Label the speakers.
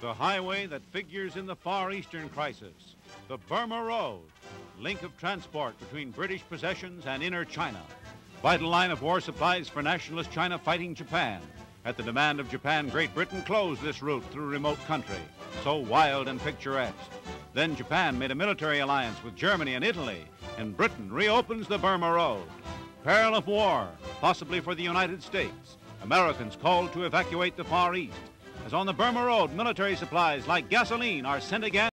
Speaker 1: The highway that figures in the Far Eastern crisis, the Burma Road, link of transport between British possessions and inner China. Vital line of war supplies for nationalist China fighting Japan. At the demand of Japan, Great Britain closed this route through remote country, so wild and picturesque. Then Japan made a military alliance with Germany and Italy, and Britain reopens the Burma Road. Peril of war, possibly for the United States. Americans called to evacuate the Far East. As on the Burma Road, military supplies like gasoline are sent again.